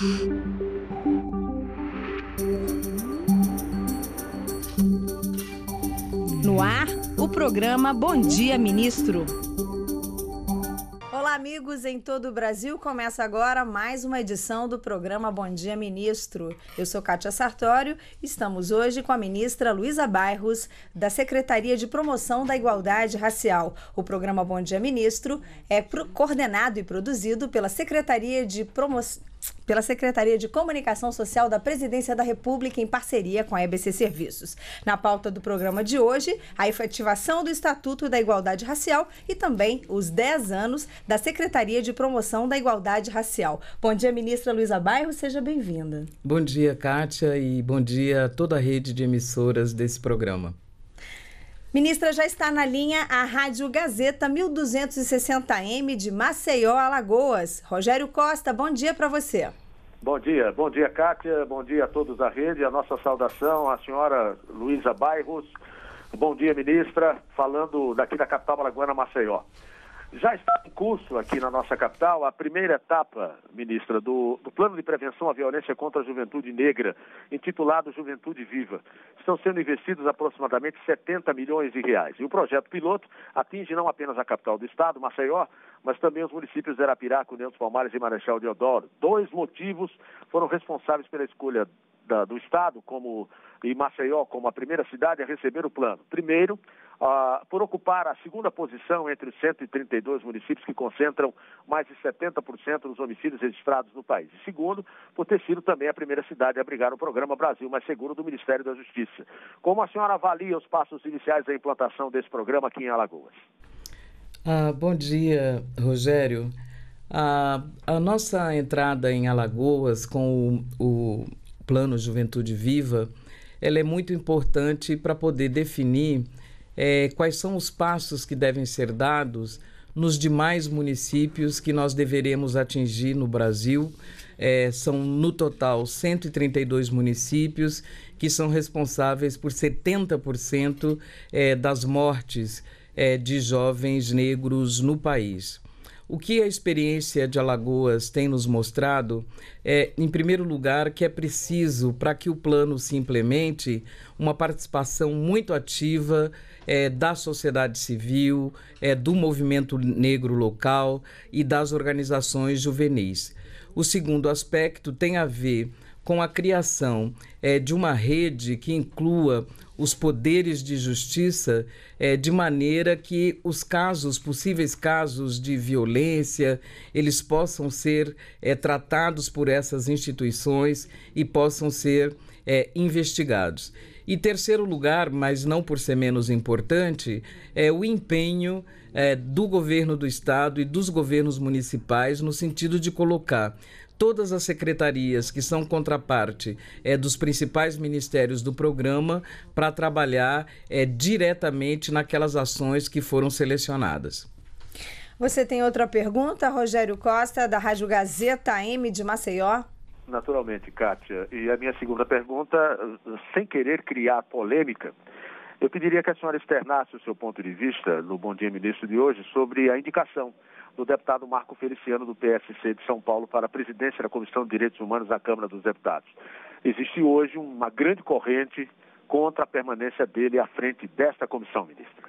No ar, o programa Bom Dia Ministro. Olá, amigos em todo o Brasil. Começa agora mais uma edição do programa Bom Dia Ministro. Eu sou Kátia Sartório. Estamos hoje com a ministra Luísa Bairros, da Secretaria de Promoção da Igualdade Racial. O programa Bom Dia Ministro é coordenado e produzido pela Secretaria de Promoção pela Secretaria de Comunicação Social da Presidência da República em parceria com a EBC Serviços. Na pauta do programa de hoje, a efetivação do Estatuto da Igualdade Racial e também os 10 anos da Secretaria de Promoção da Igualdade Racial. Bom dia, ministra Luísa Bairro, seja bem-vinda. Bom dia, Kátia, e bom dia a toda a rede de emissoras desse programa. Ministra, já está na linha a Rádio Gazeta 1260M de Maceió, Alagoas. Rogério Costa, bom dia para você. Bom dia, bom dia, Kátia, bom dia a todos da rede, a nossa saudação à senhora Luísa Bairros. Bom dia, ministra, falando daqui da capital alagoana, Maceió. Já está em curso aqui na nossa capital a primeira etapa, ministra, do, do, Plano de Prevenção à Violência contra a Juventude Negra, intitulado Juventude Viva. Estão sendo investidos aproximadamente 70 milhões de reais. E o projeto piloto atinge não apenas a capital do estado, Maceió, mas também os municípios de Arapiraca, União Palmares e Marechal Deodoro. Dois motivos foram responsáveis pela escolha da, do estado como e Maceió como a primeira cidade a receber o plano. Primeiro, uh, por ocupar a segunda posição entre os 132 municípios que concentram mais de 70% dos homicídios registrados no país. E segundo, por ter sido também a primeira cidade a abrigar o programa Brasil Mais Seguro do Ministério da Justiça. Como a senhora avalia os passos iniciais da implantação desse programa aqui em Alagoas? Ah, bom dia, Rogério. A, a, nossa entrada em Alagoas com o, o Plano Juventude Viva, ela é muito importante para poder definir é, quais são os passos que devem ser dados nos demais municípios que nós deveremos atingir no Brasil. É, são no total 132 municípios que são responsáveis por 70% é, das mortes é, de jovens negros no país. O que a experiência de Alagoas tem nos mostrado é, em primeiro lugar, que é preciso, para que o plano se implemente, uma participação muito ativa é, da sociedade civil, é, do movimento negro local e das organizações juvenis. O segundo aspecto tem a ver com a criação é, de uma rede que inclua os poderes de justiça é, de maneira que os casos, possíveis casos de violência, eles possam ser é, tratados por essas instituições e possam ser é, investigados. E terceiro lugar, mas não por ser menos importante, é o empenho é, do governo do estado e dos governos municipais no sentido de colocar todas as secretarias que são contraparte é, dos principais ministérios do programa para trabalhar é, diretamente naquelas ações que foram selecionadas. Você tem outra pergunta, Rogério Costa, da Rádio Gazeta M de Maceió? Naturalmente, Kátia. E a minha segunda pergunta, sem querer criar polêmica, eu pediria que a senhora externasse o seu ponto de vista no Bom Dia Ministro de hoje sobre a indicação do deputado Marco Feliciano, do PSC de São Paulo, para a presidência da Comissão de Direitos Humanos da Câmara dos Deputados. Existe hoje uma grande corrente contra a permanência dele à frente desta comissão, ministra.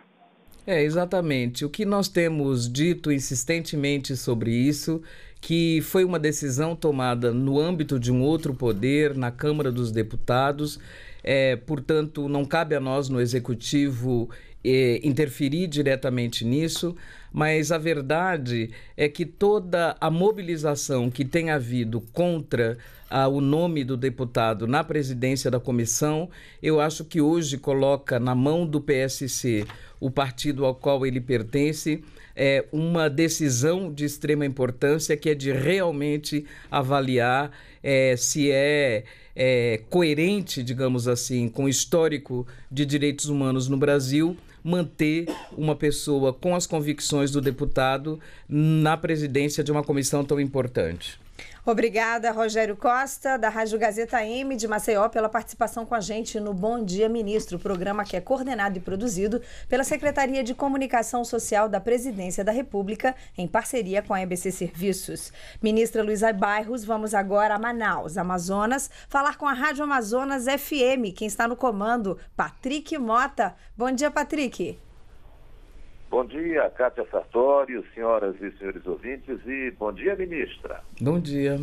É, exatamente. O que nós temos dito insistentemente sobre isso, que foi uma decisão tomada no âmbito de um outro poder, na Câmara dos Deputados, é, portanto, não cabe a nós no Executivo eh, interferir diretamente nisso, mas a verdade é que toda a mobilização que tem havido contra ah, o nome do deputado na presidência da comissão, eu acho que hoje coloca na mão do PSC, o partido ao qual ele pertence, é, uma decisão de extrema importância que é de realmente avaliar é, se é, é coerente, digamos assim, com o histórico de direitos humanos no Brasil manter uma pessoa com as convicções do deputado na presidência de uma comissão tão importante. Obrigada, Rogério Costa, da Rádio Gazeta M de Maceió, pela participação com a gente no Bom Dia Ministro, programa que é coordenado e produzido pela Secretaria de Comunicação Social da Presidência da República, em parceria com a EBC Serviços. Ministra Luísa Bairros, vamos agora a Manaus, Amazonas, falar com a Rádio Amazonas FM. Quem está no comando, Patrick Mota. Bom dia, Patrick. Bom dia, Cátia Sartório, senhoras e senhores ouvintes, e bom dia, ministra. Bom dia.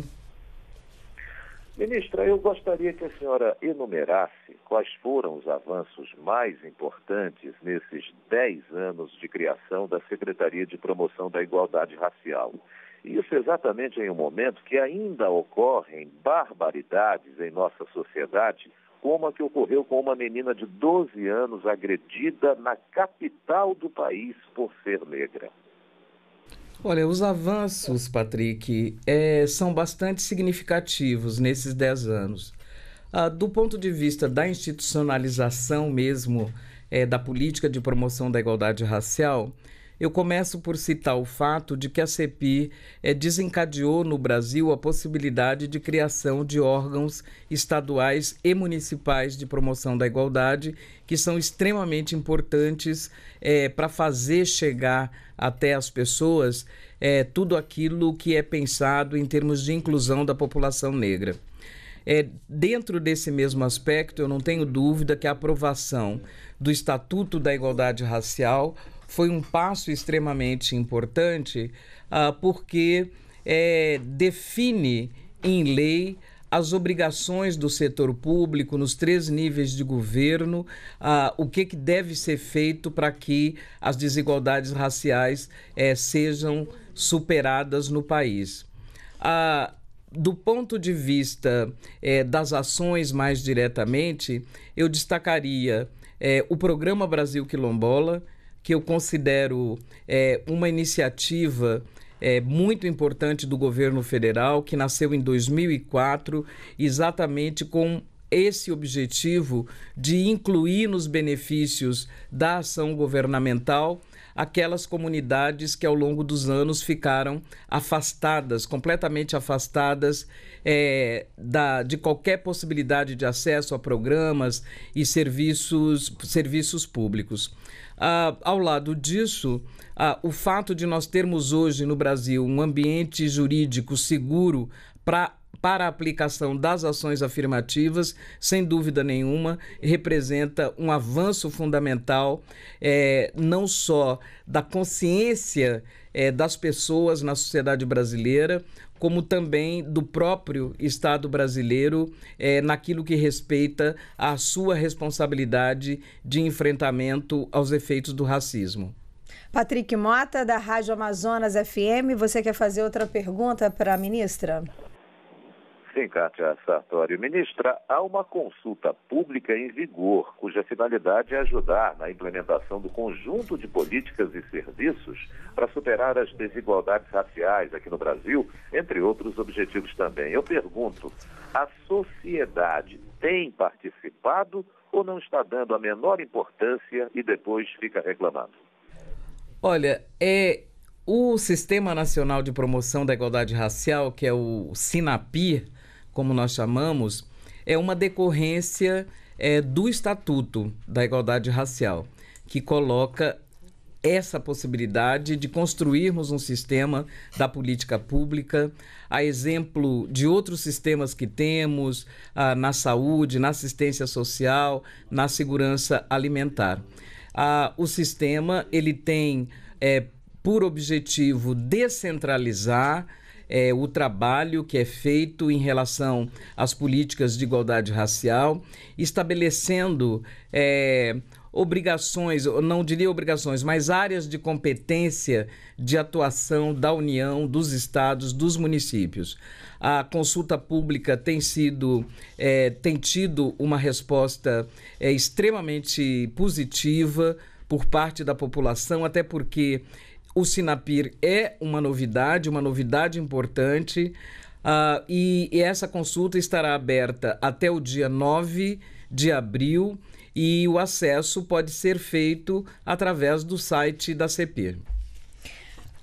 Ministra, eu gostaria que a senhora enumerasse quais foram os avanços mais importantes nesses 10 anos de criação da Secretaria de Promoção da Igualdade Racial. Isso exatamente em um momento que ainda ocorrem barbaridades em nossa sociedade como a que ocorreu com uma menina de 12 anos agredida na capital do país por ser negra. Olha, os avanços, Patrick, é, são bastante significativos nesses 10 anos. Ah, do ponto de vista da institucionalização mesmo é, da política de promoção da igualdade racial, eu começo por citar o fato de que a CEPI é, desencadeou no Brasil a possibilidade de criação de órgãos estaduais e municipais de promoção da igualdade, que são extremamente importantes é, para fazer chegar até as pessoas é, tudo aquilo que é pensado em termos de inclusão da população negra. É, dentro desse mesmo aspecto, eu não tenho dúvida que a aprovação do Estatuto da Igualdade Racial foi um passo extremamente importante uh, porque é, define em lei as obrigações do setor público nos três níveis de governo, uh, o que, que deve ser feito para que as desigualdades raciais uh, sejam superadas no país. Uh, do ponto de vista eh, das ações mais diretamente, eu destacaria eh, o Programa Brasil Quilombola, que eu considero é, uma iniciativa é, muito importante do governo federal, que nasceu em 2004, exatamente com esse objetivo de incluir nos benefícios da ação governamental aquelas comunidades que ao longo dos anos ficaram afastadas, completamente afastadas é, da, de qualquer possibilidade de acesso a programas e serviços, serviços públicos. Ah, ao lado disso, ah, o fato de nós termos hoje no Brasil um ambiente jurídico seguro para para a aplicação das ações afirmativas, sem dúvida nenhuma, representa um avanço fundamental, é, não só da consciência é, das pessoas na sociedade brasileira, como também do próprio Estado brasileiro é, naquilo que respeita à sua responsabilidade de enfrentamento aos efeitos do racismo. Patrick Mota, da Rádio Amazonas FM, você quer fazer outra pergunta para a ministra? Sim, Kátia Sartori. Ministra, há uma consulta pública em vigor, cuja finalidade é ajudar na implementação do conjunto de políticas e serviços para superar as desigualdades raciais aqui no Brasil, entre outros objetivos também. Eu pergunto, a sociedade tem participado ou não está dando a menor importância e depois fica reclamando? Olha, é o Sistema Nacional de Promoção da Igualdade Racial, que é o SINAPIR, como nós chamamos, é uma decorrência é, do Estatuto da Igualdade Racial, que coloca essa possibilidade de construirmos um sistema da política pública, a exemplo de outros sistemas que temos ah, na saúde, na assistência social, na segurança alimentar. Ah, o sistema ele tem é, por objetivo descentralizar é, o trabalho que é feito em relação às políticas de igualdade racial, estabelecendo é, obrigações, não diria obrigações, mas áreas de competência de atuação da União, dos estados, dos municípios. A consulta pública tem sido, é, tem tido uma resposta é, extremamente positiva por parte da população, até porque o Sinapir é uma novidade, uma novidade importante, uh, e, e essa consulta estará aberta até o dia 9 de abril e o acesso pode ser feito através do site da CEPIR.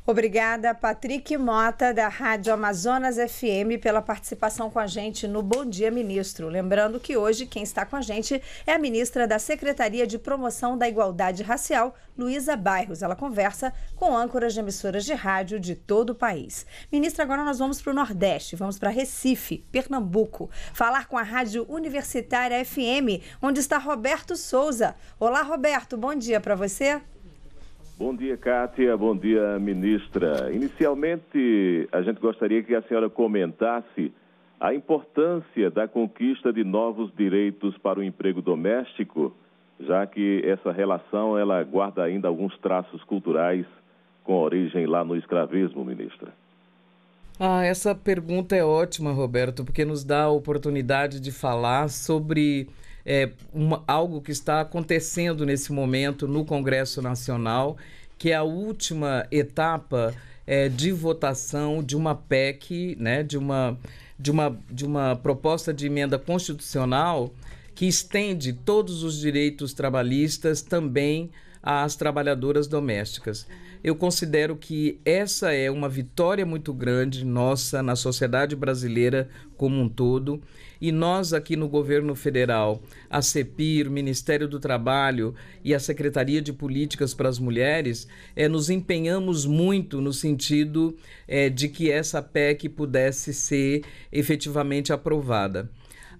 Obrigada, Patrick Mota, da Rádio Amazonas FM, pela participação com a gente no Bom Dia Ministro. Lembrando que hoje quem está com a gente é a ministra da Secretaria de Promoção da Igualdade Racial, Luísa Bairros. Ela conversa com âncoras de emissoras de rádio de todo o país. Ministra, agora nós vamos para o Nordeste, vamos para Recife, Pernambuco, falar com a Rádio Universitária FM, onde está Roberto Souza. Olá, Roberto, bom dia para você. Bom dia, Kátia. Bom dia, ministra. Inicialmente, a gente gostaria que a senhora comentasse a importância da conquista de novos direitos para o emprego doméstico, já que essa relação ela guarda ainda alguns traços culturais com origem lá no escravismo, ministra. Ah, essa pergunta é ótima, Roberto, porque nos dá a oportunidade de falar sobre é, uma, algo que está acontecendo nesse momento no Congresso Nacional, que é a última etapa é, de votação de uma PEC, né, de, uma, de, uma, de uma proposta de emenda constitucional que estende todos os direitos trabalhistas também às trabalhadoras domésticas. Eu considero que essa é uma vitória muito grande nossa na sociedade brasileira como um todo e nós aqui no governo federal, a CEPIR, Ministério do Trabalho e a Secretaria de Políticas para as Mulheres, é, nos empenhamos muito no sentido é, de que essa PEC pudesse ser efetivamente aprovada.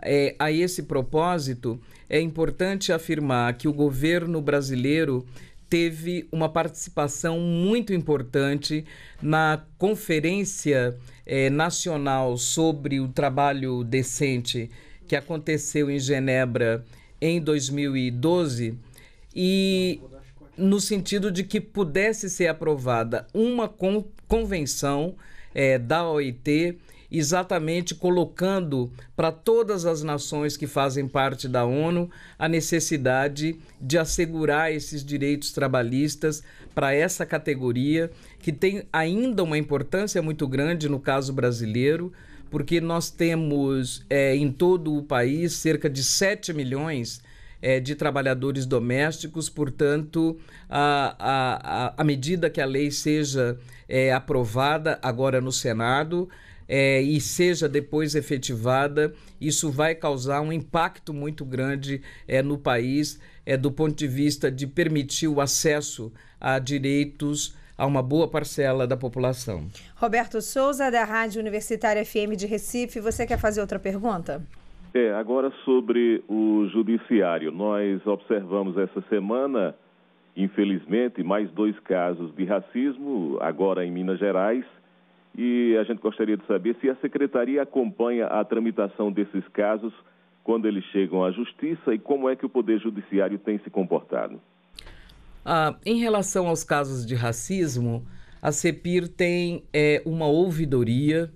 É, a esse propósito, é importante afirmar que o governo brasileiro teve uma participação muito importante na Conferência eh, Nacional sobre o Trabalho Decente que aconteceu em Genebra em 2012 e no sentido de que pudesse ser aprovada uma con convenção eh, da OIT exatamente colocando para todas as nações que fazem parte da ONU a necessidade de assegurar esses direitos trabalhistas para essa categoria, que tem ainda uma importância muito grande no caso brasileiro, porque nós temos é, em todo o país cerca de 7 milhões é, de trabalhadores domésticos, portanto, a medida que a lei seja é, aprovada agora no Senado, é, e seja depois efetivada, isso vai causar um impacto muito grande é, no país, é, do ponto de vista de permitir o acesso a direitos a uma boa parcela da população. Roberto Souza, da Rádio Universitária FM de Recife, você quer fazer outra pergunta? É, agora sobre o judiciário. Nós observamos essa semana, infelizmente, mais dois casos de racismo, agora em Minas Gerais e a gente gostaria de saber se a secretaria acompanha a tramitação desses casos quando eles chegam à justiça e como é que o Poder Judiciário tem se comportado. Ah, em relação aos casos de racismo, a CEPIR tem é, uma ouvidoria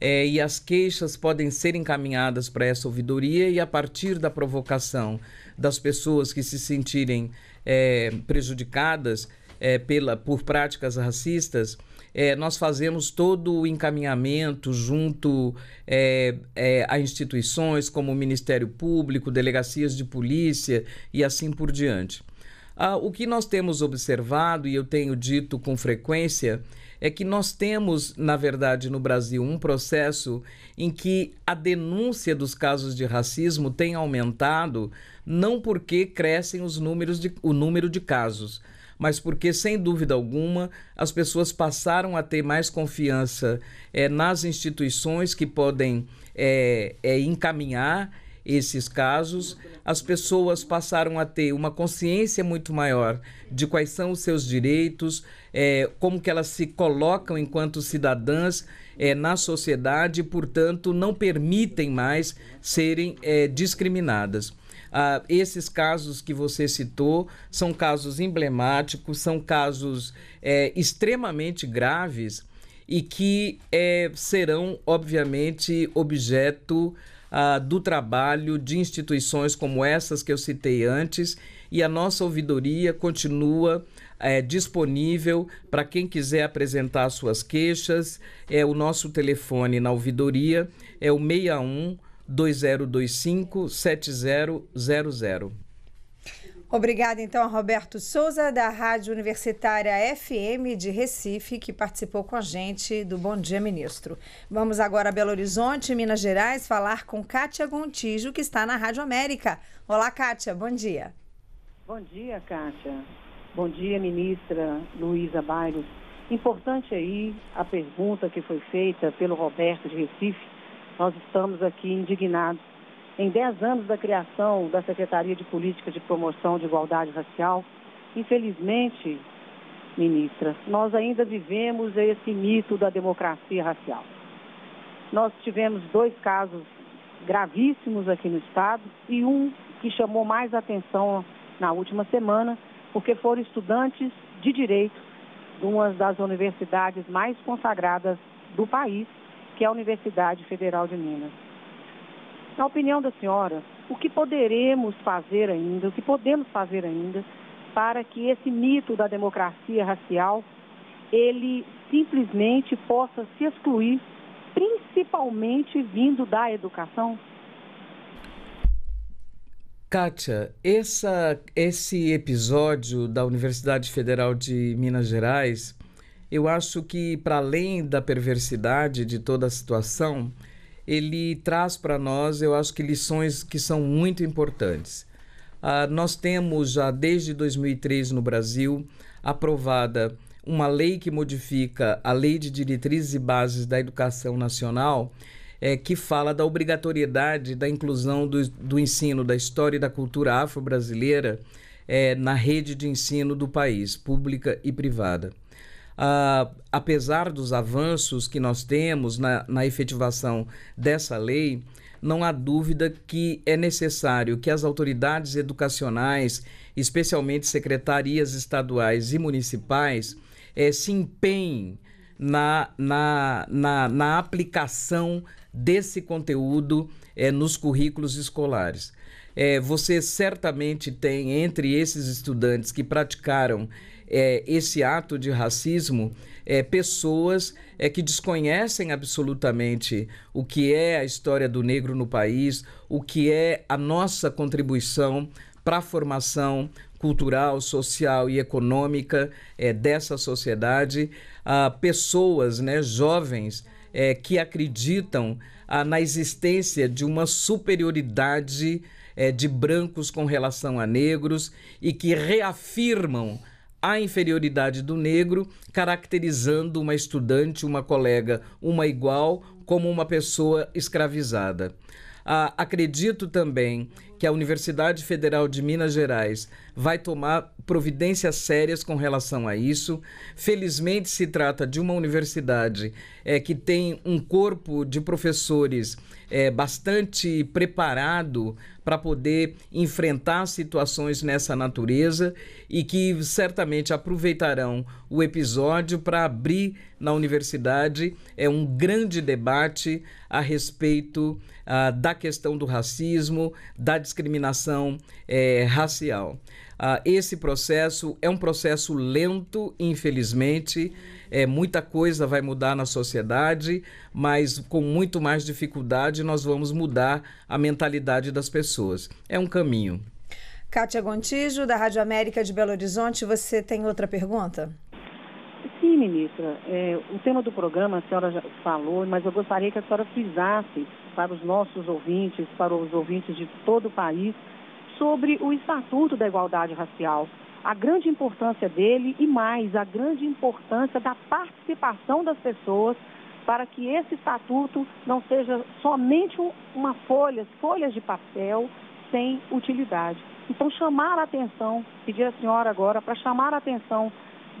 é, e as queixas podem ser encaminhadas para essa ouvidoria e a partir da provocação das pessoas que se sentirem é, prejudicadas é, pela, por práticas racistas, é, nós fazemos todo o encaminhamento junto é, é, a instituições como o Ministério Público, delegacias de polícia e assim por diante. Ah, o que nós temos observado, e eu tenho dito com frequência, é que nós temos, na verdade, no Brasil, um processo em que a denúncia dos casos de racismo tem aumentado, não porque crescem os números de, o número de casos, mas porque, sem dúvida alguma, as pessoas passaram a ter mais confiança é, nas instituições que podem é, é, encaminhar esses casos, as pessoas passaram a ter uma consciência muito maior de quais são os seus direitos, é, como que elas se colocam enquanto cidadãs é, na sociedade e, portanto, não permitem mais serem é, discriminadas. Ah, esses casos que você citou são casos emblemáticos, são casos é, extremamente graves e que é, serão, obviamente, objeto ah, do trabalho de instituições como essas que eu citei antes, e a nossa ouvidoria continua é, disponível para quem quiser apresentar suas queixas. É o nosso telefone na ouvidoria é o 61 2025 7000. Obrigada, então, a Roberto Souza, da Rádio Universitária FM de Recife, que participou com a gente do Bom Dia Ministro. Vamos agora a Belo Horizonte, Minas Gerais, falar com Kátia Gontijo, que está na Rádio América. Olá, Kátia, bom dia. Bom dia, Kátia. Bom dia, ministra Luísa Bairros. Importante aí a pergunta que foi feita pelo Roberto de Recife. Nós estamos aqui indignados em 10 anos da criação da Secretaria de Política de Promoção de Igualdade Racial, infelizmente, ministra, nós ainda vivemos esse mito da democracia racial. Nós tivemos dois casos gravíssimos aqui no Estado e um que chamou mais atenção na última semana, porque foram estudantes de direito de uma das universidades mais consagradas do país, que é a Universidade Federal de Minas. Na opinião da senhora, o que poderemos fazer ainda, o que podemos fazer ainda para que esse mito da democracia racial ele simplesmente possa se excluir, principalmente vindo da educação? Kátia, essa, esse episódio da Universidade Federal de Minas Gerais, eu acho que, para além da perversidade de toda a situação, ele traz para nós, eu acho que lições que são muito importantes. Ah, nós temos já desde 2003 no Brasil aprovada uma lei que modifica a Lei de Diretrizes e Bases da Educação Nacional, é, que fala da obrigatoriedade da inclusão do, do ensino da história e da cultura afro-brasileira é, na rede de ensino do país, pública e privada uh, apesar dos avanços que nós temos na, na efetivação dessa lei, não há dúvida que é necessário que as autoridades educacionais, especialmente secretarias estaduais e municipais, eh, se empenhem na, na, na, na, aplicação desse conteúdo eh, nos currículos escolares. Eh, você certamente tem entre esses estudantes que praticaram é, esse ato de racismo é, pessoas é, que desconhecem absolutamente o que é a história do negro no país, o que é a nossa contribuição para a formação cultural, social e econômica é, dessa sociedade, ah, pessoas, né, jovens, é, que acreditam ah, na existência de uma superioridade é, de brancos com relação a negros e que reafirmam a inferioridade do negro, caracterizando uma estudante, uma colega, uma igual, como uma pessoa escravizada. Ah, acredito também que a Universidade Federal de Minas Gerais vai tomar providências sérias com relação a isso. Felizmente, se trata de uma universidade é, que tem um corpo de professores é, bastante preparado para poder enfrentar situações nessa natureza e que certamente aproveitarão o episódio para abrir na universidade é um grande debate a respeito ah, da questão do racismo, da discriminação é, racial. Ah, esse processo é um processo lento, infelizmente. É, muita coisa vai mudar na sociedade, mas com muito mais dificuldade nós vamos mudar a mentalidade das pessoas. É um caminho. Kátia Gontijo, da Rádio América de Belo Horizonte, você tem outra pergunta? Sim, ministra. É, o tema do programa a senhora já falou, mas eu gostaria que a senhora frisasse para os nossos ouvintes, para os ouvintes de todo o país, sobre o Estatuto da Igualdade Racial. A grande importância dele e mais, a grande importância da participação das pessoas para que esse estatuto não seja somente uma folha, folhas de papel sem utilidade. Então, chamar a atenção, pedir à senhora agora para chamar a atenção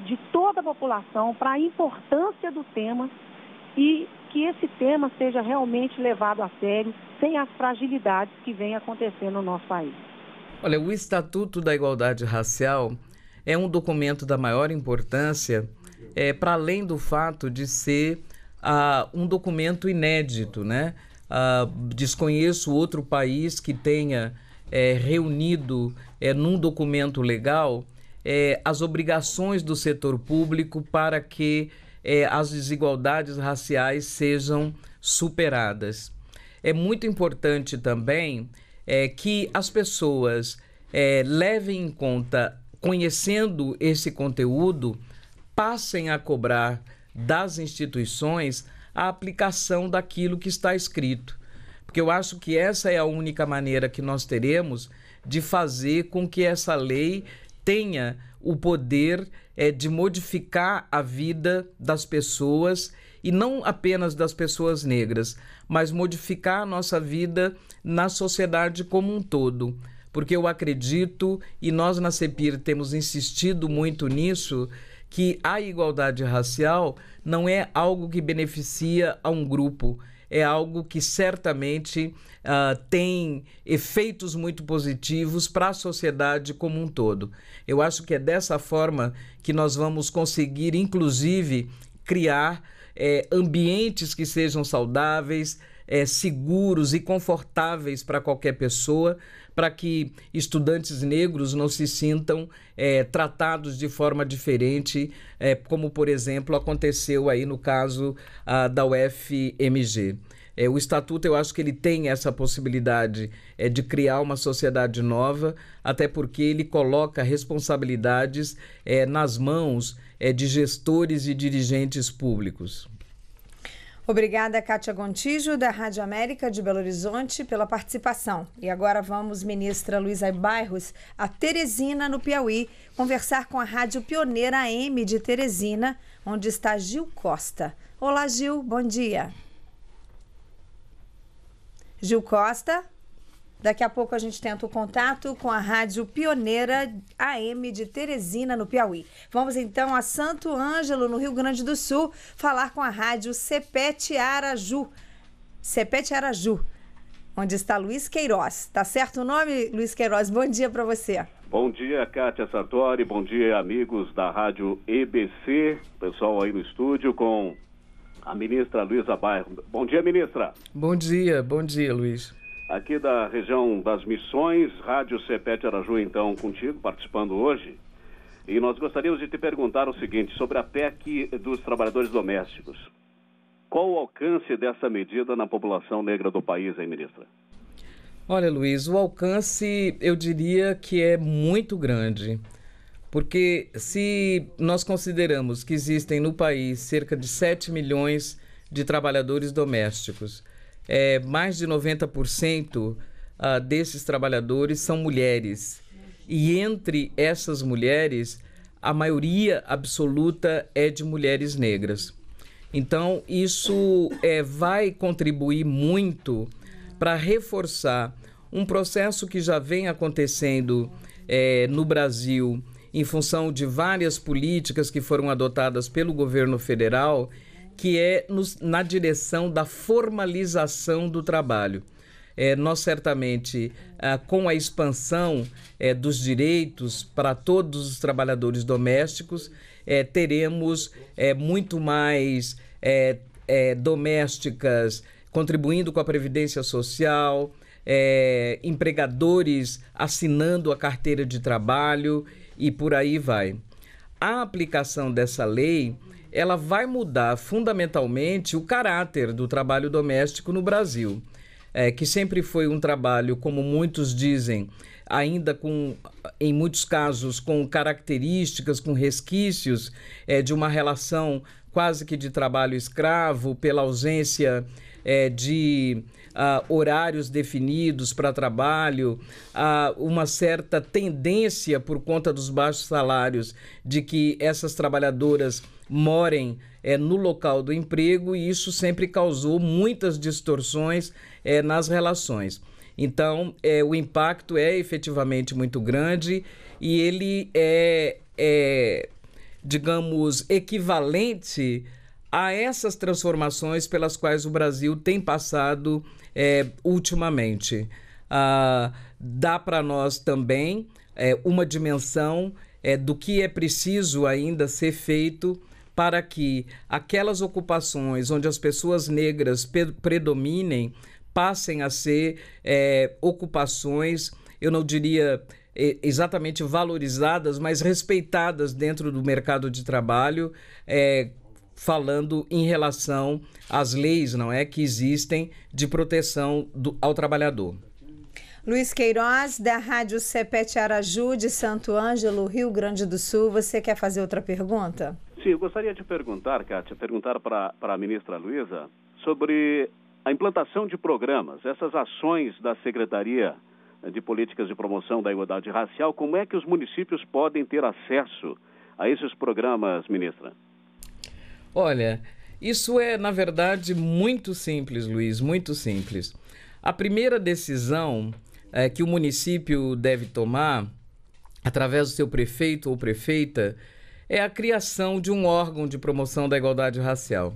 de toda a população para a importância do tema e que esse tema seja realmente levado a sério, sem as fragilidades que vem acontecendo no nosso país. Olha, o Estatuto da Igualdade Racial é um documento da maior importância, é, para além do fato de ser uh, um documento inédito, né? Uh, desconheço outro país que tenha é, reunido é, num documento legal é, as obrigações do setor público para que é, as desigualdades raciais sejam superadas. É muito importante também é, que as pessoas é, levem em conta, conhecendo esse conteúdo, passem a cobrar das instituições a aplicação daquilo que está escrito. Porque eu acho que essa é a única maneira que nós teremos de fazer com que essa lei tenha o poder é, de modificar a vida das pessoas e não apenas das pessoas negras, mas modificar a nossa vida na sociedade como um todo. Porque eu acredito, e nós na CEPIR temos insistido muito nisso, que a igualdade racial não é algo que beneficia a um grupo, é algo que certamente uh, tem efeitos muito positivos para a sociedade como um todo. Eu acho que é dessa forma que nós vamos conseguir, inclusive, criar é, ambientes que sejam saudáveis, é, seguros e confortáveis para qualquer pessoa, para que estudantes negros não se sintam é, tratados de forma diferente, é, como, por exemplo, aconteceu aí no caso ah, da UFMG. É, o estatuto, eu acho que ele tem essa possibilidade é, de criar uma sociedade nova, até porque ele coloca responsabilidades é, nas mãos de gestores e dirigentes públicos. Obrigada, Kátia Gontijo, da Rádio América de Belo Horizonte, pela participação. E agora vamos, ministra Luísa Bairros, a Teresina, no Piauí, conversar com a Rádio Pioneira AM de Teresina, onde está Gil Costa. Olá, Gil, bom dia. Gil Costa. Daqui a pouco a gente tenta o contato com a rádio pioneira AM de Teresina, no Piauí. Vamos então a Santo Ângelo, no Rio Grande do Sul, falar com a rádio Cepete Araju. Cepete Araju, onde está Luiz Queiroz. Tá certo o nome, Luiz Queiroz? Bom dia para você. Bom dia, Kátia Sartori. Bom dia, amigos da rádio EBC. Pessoal aí no estúdio com a ministra Luísa Bairro. Bom dia, ministra. Bom dia, bom dia, Luiz. Aqui da região das Missões, Rádio Cepete Araju, então, contigo, participando hoje. E nós gostaríamos de te perguntar o seguinte, sobre a PEC dos trabalhadores domésticos. Qual o alcance dessa medida na população negra do país, hein, ministra? Olha, Luiz, o alcance eu diria que é muito grande. Porque se nós consideramos que existem no país cerca de 7 milhões de trabalhadores domésticos, é, mais de 90% uh, ah, desses trabalhadores são mulheres. E entre essas mulheres, a maioria absoluta é de mulheres negras. Então, isso é, vai contribuir muito para reforçar um processo que já vem acontecendo é, no Brasil em função de várias políticas que foram adotadas pelo governo federal, que é nos, na direção da formalização do trabalho. É, nós certamente, ah, com a expansão é, dos direitos para todos os trabalhadores domésticos, é, teremos é, muito mais é, é, domésticas contribuindo com a previdência social, empregadores assinando a carteira de trabalho e por aí vai. A aplicação dessa lei ela vai mudar fundamentalmente o caráter do trabalho doméstico no Brasil, é, que sempre foi um trabalho, como muitos dizem, ainda com, em muitos casos, com características, com resquícios é, de uma relação quase que de trabalho escravo, pela ausência é, de uh, horários definidos para trabalho, uh, uma certa tendência por conta dos baixos salários de que essas trabalhadoras morem é, no local do emprego e isso sempre causou muitas distorções é, nas relações. Então, é, o impacto é efetivamente muito grande e ele é, é digamos, equivalente a essas transformações pelas quais o Brasil tem passado é, ultimamente. Ah, dá para nós também é, uma dimensão é, do que é preciso ainda ser feito para que aquelas ocupações onde as pessoas negras predominem passem a ser é, ocupações, eu não diria é, exatamente valorizadas, mas respeitadas dentro do mercado de trabalho, é, falando em relação às leis, não é, que existem de proteção do, ao trabalhador. Luiz Queiroz, da Rádio Cepete Araju, de Santo Ângelo, Rio Grande do Sul. Você quer fazer outra pergunta? Sim, eu gostaria de perguntar, Kátia, perguntar para a ministra Luísa sobre a implantação de programas, essas ações da Secretaria de Políticas de Promoção da Igualdade Racial, como é que os municípios podem ter acesso a esses programas, ministra? Olha, isso é, na verdade, muito simples, Luiz, muito simples. A primeira decisão é, que o município deve tomar, através do seu prefeito ou prefeita, é a criação de um órgão de promoção da igualdade racial.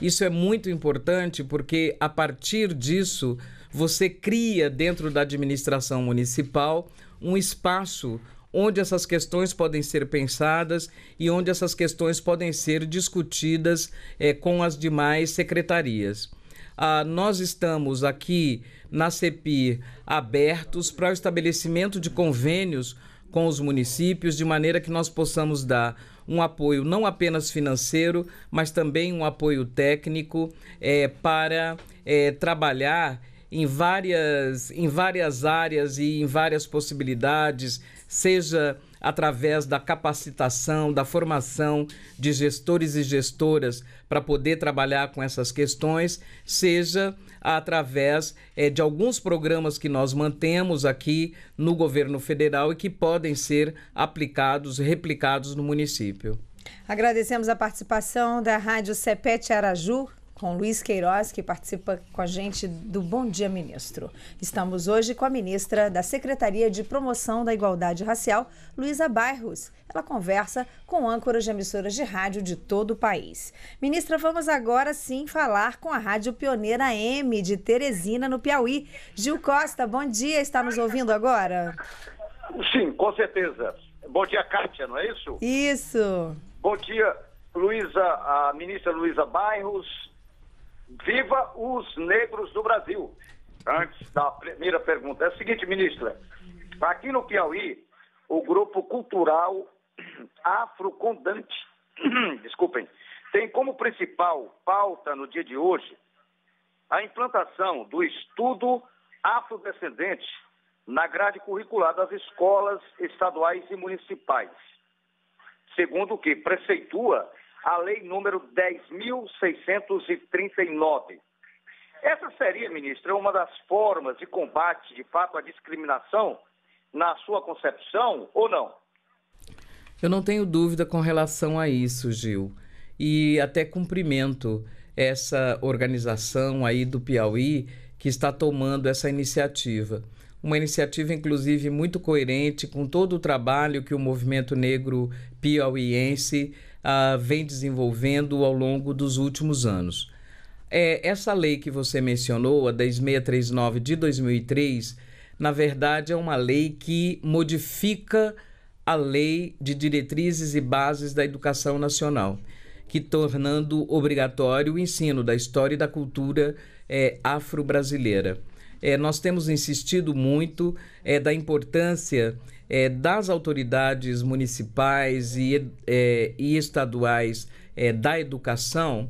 Isso é muito importante porque, a partir disso, você cria dentro da administração municipal um espaço onde essas questões podem ser pensadas e onde essas questões podem ser discutidas é, com as demais secretarias. Ah, nós estamos aqui na CEPI abertos para o estabelecimento de convênios com os municípios, de maneira que nós possamos dar um apoio não apenas financeiro, mas também um apoio técnico é, para é, trabalhar em várias, em várias áreas e em várias possibilidades, seja através da capacitação, da formação de gestores e gestoras para poder trabalhar com essas questões, seja através é, de alguns programas que nós mantemos aqui no governo federal e que podem ser aplicados, replicados no município. Agradecemos a participação da Rádio Cepete Araju, com Luiz Queiroz, que participa com a gente do Bom Dia Ministro. Estamos hoje com a ministra da Secretaria de Promoção da Igualdade Racial, Luísa Bairros. Ela conversa com âncoras de emissoras de rádio de todo o país. Ministra, vamos agora sim falar com a Rádio Pioneira M de Teresina, no Piauí. Gil Costa, bom dia, está nos ouvindo agora? Sim, com certeza. Bom dia, Kátia, não é isso? Isso. Bom dia, Luísa, a ministra Luísa Bairros, Viva os negros do Brasil. Antes da primeira pergunta. É o seguinte, ministra. Aqui no Piauí, o grupo cultural Afrocondante, desculpem, tem como principal pauta no dia de hoje a implantação do estudo afrodescendente na grade curricular das escolas estaduais e municipais. Segundo o que preceitua a lei número 10.639. Essa seria, ministra, uma das formas de combate, de fato, à discriminação na sua concepção ou não? Eu não tenho dúvida com relação a isso, Gil. E até cumprimento essa organização aí do Piauí que está tomando essa iniciativa. Uma iniciativa, inclusive, muito coerente com todo o trabalho que o movimento negro piauiense uh, vem desenvolvendo ao longo dos últimos anos. É, essa lei que você mencionou, a 10639 de 2003, na verdade é uma lei que modifica a lei de diretrizes e bases da educação nacional, que tornando obrigatório o ensino da história e da cultura é, afro-brasileira. É, nós temos insistido muito é, da importância é, das autoridades municipais e, é, e estaduais é, da educação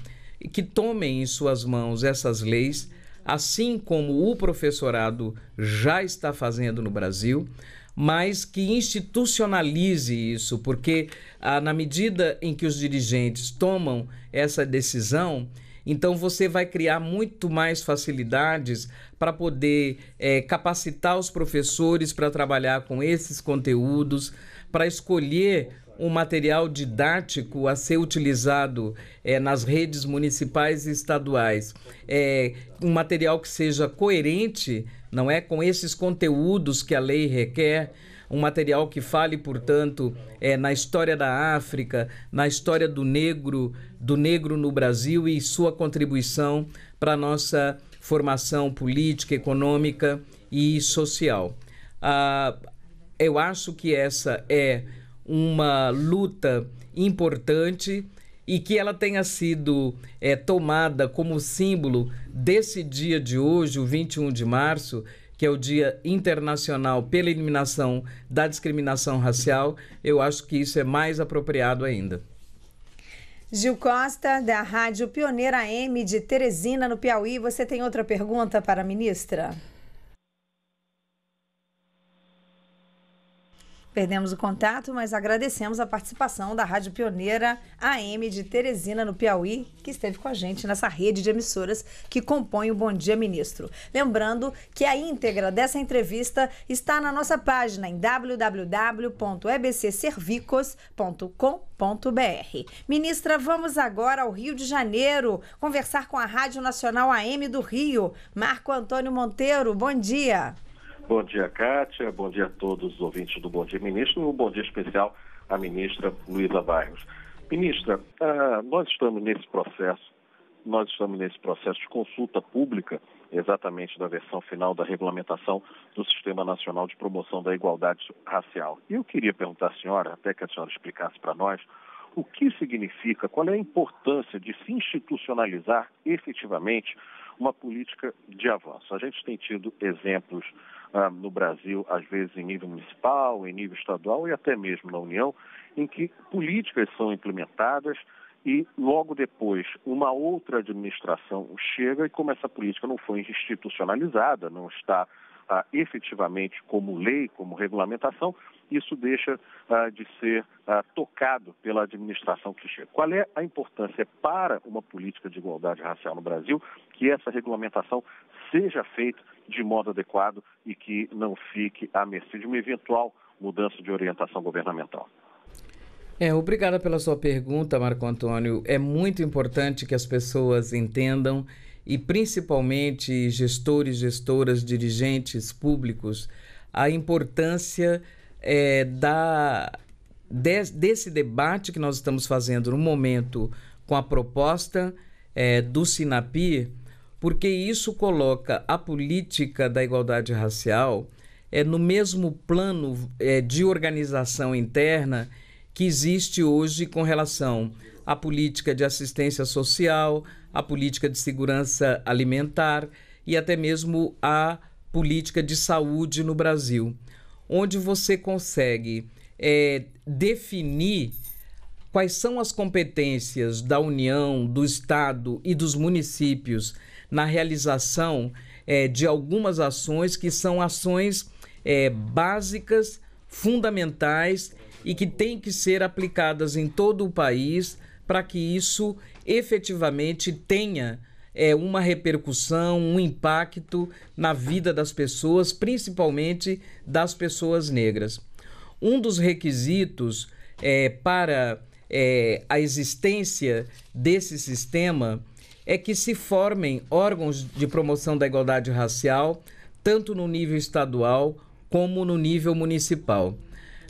que tomem em suas mãos essas leis, assim como o professorado já está fazendo no Brasil, mas que institucionalize isso, porque ah, na medida em que os dirigentes tomam essa decisão, então você vai criar muito mais facilidades para poder é, capacitar os professores para trabalhar com esses conteúdos, para escolher um material didático a ser utilizado é, nas redes municipais e estaduais. É, um material que seja coerente, não é, com esses conteúdos que a lei requer um material que fale, portanto, é, na história da África, na história do negro, do negro no Brasil e sua contribuição para a nossa formação política, econômica e social. Ah, eu acho que essa é uma luta importante e que ela tenha sido é, tomada como símbolo desse dia de hoje, o 21 de março, que é o Dia Internacional pela Eliminação da Discriminação Racial, eu acho que isso é mais apropriado ainda. Gil Costa, da Rádio Pioneira M de Teresina, no Piauí. Você tem outra pergunta para a ministra? Perdemos o contato, mas agradecemos a participação da Rádio Pioneira AM de Teresina, no Piauí, que esteve com a gente nessa rede de emissoras que compõe o Bom Dia Ministro. Lembrando que a íntegra dessa entrevista está na nossa página em www.ebcservicos.com.br. Ministra, vamos agora ao Rio de Janeiro conversar com a Rádio Nacional AM do Rio. Marco Antônio Monteiro, bom dia. Bom dia, Kátia. Bom dia a todos os ouvintes do Bom Dia Ministro. Um bom dia especial à ministra Luísa Bairros. Ministra, ah, nós estamos nesse processo, nós estamos nesse processo de consulta pública, exatamente da versão final da regulamentação do Sistema Nacional de Promoção da Igualdade Racial. E eu queria perguntar à senhora, até que a senhora explicasse para nós, o que significa, qual é a importância de se institucionalizar efetivamente uma política de avanço. A gente tem tido exemplos ah, no Brasil, às vezes em nível municipal, em nível estadual e até mesmo na União, em que políticas são implementadas e logo depois uma outra administração chega e como essa política não foi institucionalizada, não está ah, efetivamente como lei, como regulamentação, isso deixa ah, de ser ah, tocado pela administração que chega. Qual é a importância para uma política de igualdade racial no Brasil que essa regulamentação seja feita de modo adequado e que não fique à mercê de uma eventual mudança de orientação governamental? É, obrigada pela sua pergunta, Marco Antônio. É muito importante que as pessoas entendam e principalmente gestores, gestoras, dirigentes públicos, a importância é, da, de, desse debate que nós estamos fazendo no momento com a proposta é, do SINAPI, porque isso coloca a política da igualdade racial é, no mesmo plano é, de organização interna que existe hoje com relação à política de assistência social, a política de segurança alimentar e até mesmo a política de saúde no Brasil, onde você consegue é, definir quais são as competências da União, do Estado e dos municípios na realização é, de algumas ações que são ações é, básicas, fundamentais e que têm que ser aplicadas em todo o país para que isso efetivamente tenha é, uma repercussão, um impacto na vida das pessoas, principalmente das pessoas negras. Um dos requisitos é, para é, a existência desse sistema é que se formem órgãos de promoção da igualdade racial, tanto no nível estadual como no nível municipal.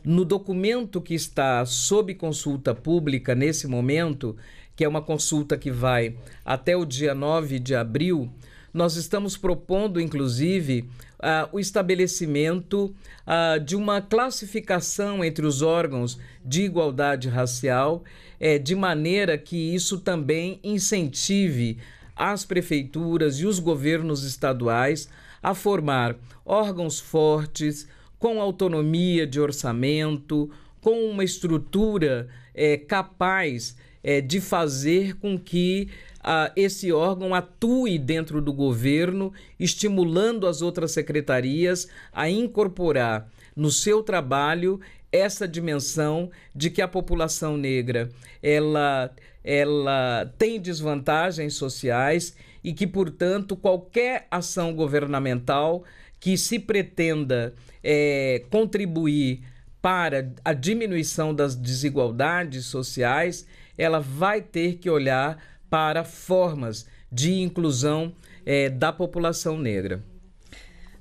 No documento que está sob consulta pública nesse momento, que é uma consulta que vai até o dia 9 de abril, nós estamos propondo, inclusive, uh, o estabelecimento uh, de uma classificação entre os órgãos de igualdade racial, eh, de maneira que isso também incentive as prefeituras e os governos estaduais a formar órgãos fortes, com autonomia de orçamento, com uma estrutura é, capaz é, de fazer com que ah, esse órgão atue dentro do governo, estimulando as outras secretarias a incorporar no seu trabalho essa dimensão de que a população negra ela, ela tem desvantagens sociais e que, portanto, qualquer ação governamental que se pretenda é, contribuir para a diminuição das desigualdades sociais, ela vai ter que olhar para formas de inclusão é, da população negra.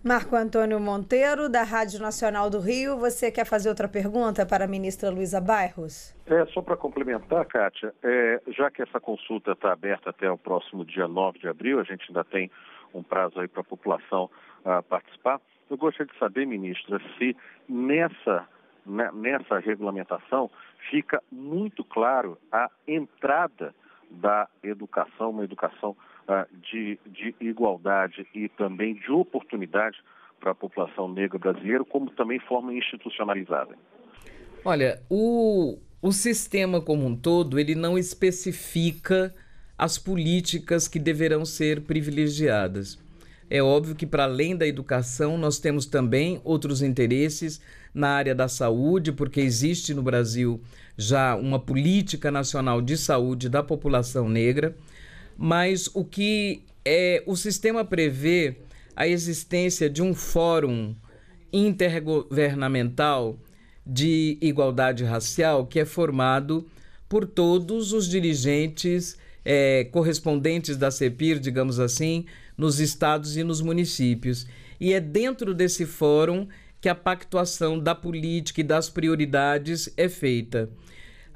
Marco Antônio Monteiro, da Rádio Nacional do Rio, você quer fazer outra pergunta para a ministra Luísa Bairros? É, só para complementar, Kátia, é, já que essa consulta está aberta até o próximo dia 9 de abril, a gente ainda tem um prazo aí para a população uh, participar, eu gostaria de saber, ministra, se nessa, né, nessa regulamentação fica muito claro a entrada da educação, uma educação uh, de, de igualdade e também de oportunidade para a população negra brasileira, como também forma institucionalizada. Olha, o, o sistema como um todo, ele não especifica as políticas que deverão ser privilegiadas. É óbvio que, para além da educação, nós temos também outros interesses na área da saúde, porque existe no Brasil já uma política nacional de saúde da população negra, mas o que é, o sistema prevê a existência de um fórum intergovernamental de igualdade racial que é formado por todos os dirigentes é, correspondentes da CEPIR, digamos assim, nos estados e nos municípios. E é dentro desse fórum que a pactuação da política e das prioridades é feita.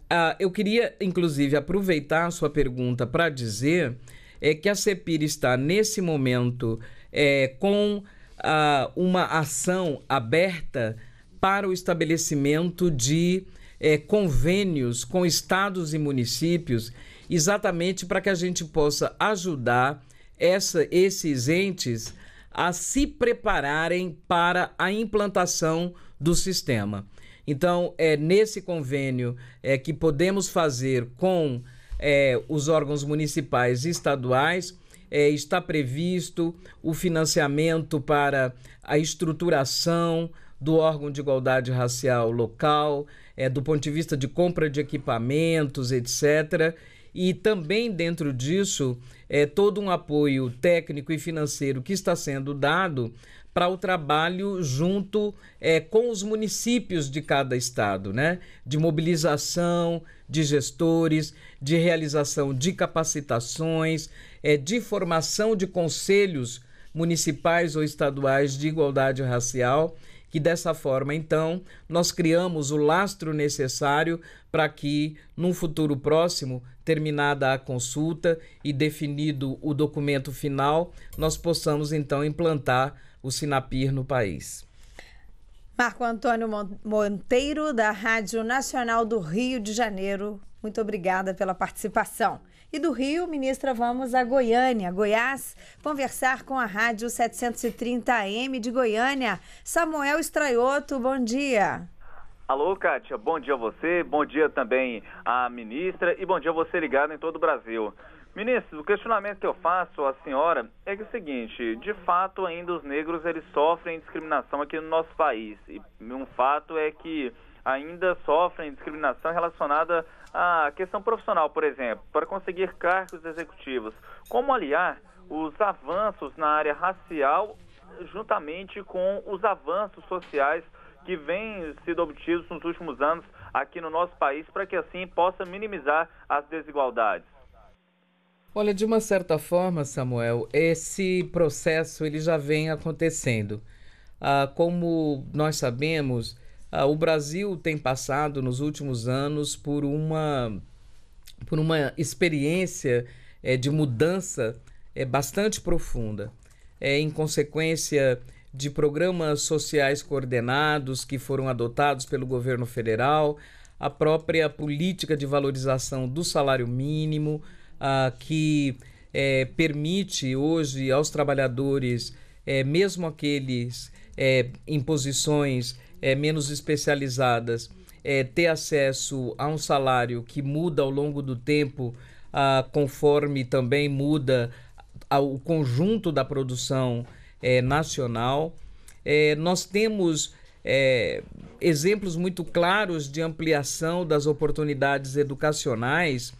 Ah, eu queria, inclusive, aproveitar a sua pergunta para dizer é, que a CEPIR está, nesse momento, é, com ah, uma ação aberta para o estabelecimento de é, convênios com estados e municípios, exatamente para que a gente possa ajudar essa, esses entes a se prepararem para a implantação do sistema. Então, é nesse convênio é, que podemos fazer com é, os órgãos municipais e estaduais. É, está previsto o financiamento para a estruturação do órgão de igualdade racial local, é, do ponto de vista de compra de equipamentos, etc. E também dentro disso, é, todo um apoio técnico e financeiro que está sendo dado para o trabalho junto é, com os municípios de cada estado, né? De mobilização de gestores, de realização de capacitações, é, de formação de conselhos municipais ou estaduais de igualdade racial, que dessa forma, então, nós criamos o lastro necessário para que, num futuro próximo, terminada a consulta e definido o documento final, nós possamos então implantar o Sinapir no país. Marco Antônio Monteiro, da Rádio Nacional do Rio de Janeiro, muito obrigada pela participação. E do Rio, ministra, vamos a Goiânia, Goiás, conversar com a Rádio 730 AM de Goiânia. Samuel Estraioto, bom dia. Alô, Kátia, bom dia a você, bom dia também à ministra e bom dia a você ligado em todo o Brasil. Ministro, o questionamento que eu faço à senhora é que é o seguinte, de fato ainda os negros eles sofrem discriminação aqui no nosso país. E um fato é que ainda sofrem discriminação relacionada à questão profissional, por exemplo, para conseguir cargos executivos. Como aliar os avanços na área racial juntamente com os avanços sociais que vêm sido obtidos nos últimos anos aqui no nosso país para que assim possa minimizar as desigualdades? Olha, de uma certa forma, Samuel, esse processo ele já vem acontecendo. Ah, como nós sabemos, ah, o Brasil tem passado nos últimos anos por uma, por uma experiência é, de mudança é, bastante profunda. É, em consequência de programas sociais coordenados que foram adotados pelo governo federal, a própria política de valorização do salário mínimo, ah, que é, permite hoje aos trabalhadores, é, mesmo aqueles é, em posições menos especializadas, ter acesso a um salário que muda ao longo do tempo, ah, conforme também muda o conjunto da produção é, nacional. nós temos exemplos muito claros de ampliação das oportunidades educacionais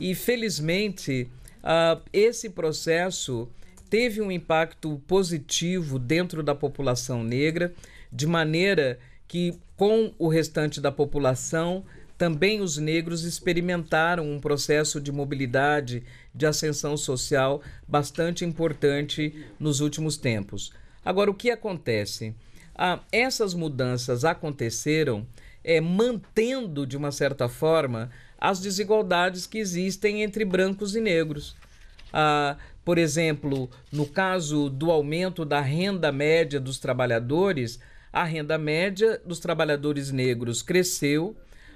e felizmente, uh, esse processo teve um impacto positivo dentro da população negra, de maneira que, com o restante da população, também os negros experimentaram um processo de mobilidade, de ascensão social bastante importante nos últimos tempos. Agora, o que acontece? Ah, essas mudanças aconteceram é, mantendo, de uma certa forma, as desigualdades que existem entre brancos e negros. Ah, por exemplo, no caso do aumento da renda média dos trabalhadores, a renda média dos trabalhadores negros cresceu,